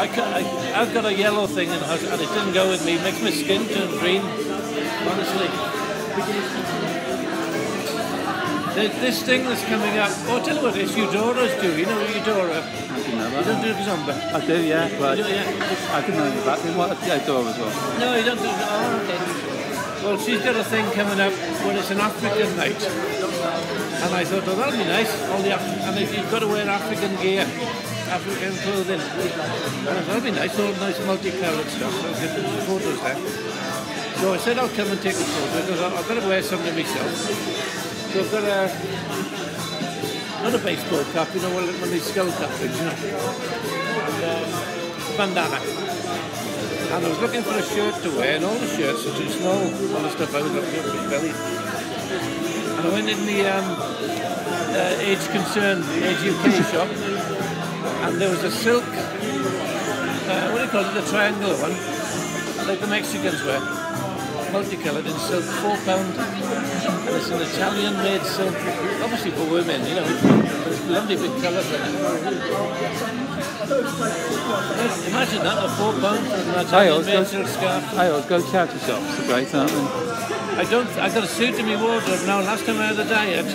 I, I, have got a yellow thing in house and it didn't go with me. It makes my skin turn green, honestly. This thing that's coming up, oh, tell you what, it's Eudora's do. You know Eudora? You don't do? I do, yeah. But do, yeah. I didn't know about it. What Eudora as well? No, you don't do Oh, okay. Well, she's got a thing coming up when it's an African night. And I thought, oh, that'll be nice. All the Af- and if you've got to wear African gear, African clothing, oh, that'll be nice. All nice multicolored stuff. I'll get the photos there. So I said I'll come and take a photo because I've got to wear something myself. So I've got a not a baseball cap, you know, one of these skull caps, you know, and um, bandana. And I was looking for a shirt to wear, and all the shirts are too small. All the stuff I was looking for his belly. And I went in the um, uh, Age Concern, Age UK shop, and there was a silk, uh, what do you call it, the triangular one, like the Mexicans wear multicoloured in silk, four pound. And it's an Italian made silk, obviously for women, you know. There's lovely big it. Imagine that, a four pound for an Italian made silk scarf. I always go to charity shops, they're great, aren't they? I don't, I got a suit in my wardrobe now. Last time I had a diet,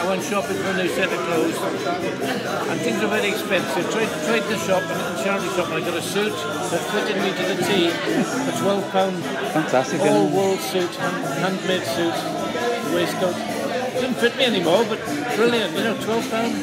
I went shopping for a new set of clothes, and things are very expensive. Tried, tried the shop, and charity shop, and I got a suit that fitted me to the T twelve pound. Fantastic. All wool suit, handmade suit, waistcoat. Didn't fit me anymore, but brilliant. You know, twelve pound.